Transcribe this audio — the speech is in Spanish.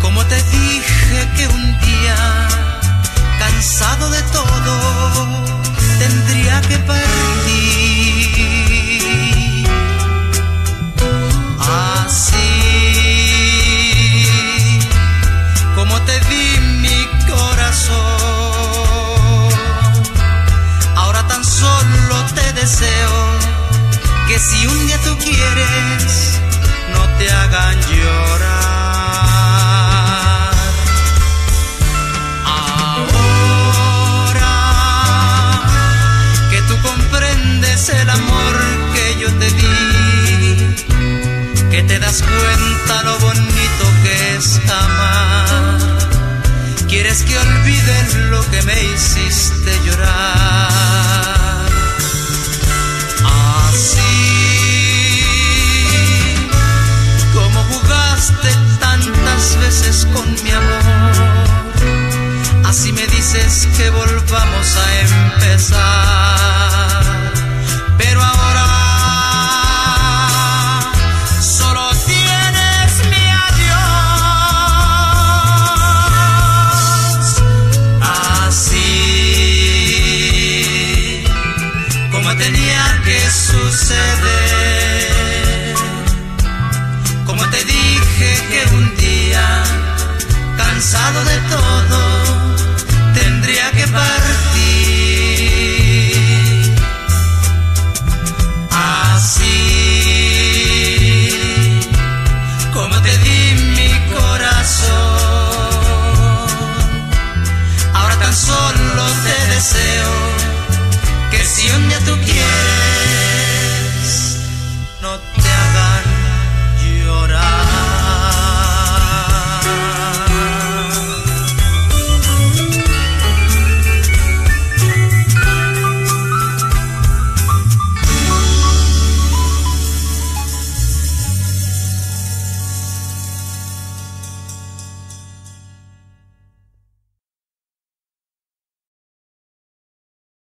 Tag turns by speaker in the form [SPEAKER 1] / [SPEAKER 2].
[SPEAKER 1] Como te dije que un día, cansado de todo, tendría que partir. Así como te di mi corazón, ahora tan solo te deseo que si un día tú quieres, te hagan llorar. Ahora que tú comprendes el amor que yo te di, que te das cuenta lo bonito que es amar, quieres que olvides lo que me hiciste tenía que suceder. Como te dije que un día, cansado de todo, tendría que partir.